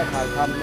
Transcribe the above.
จะเก็บค่าถ่ายทำ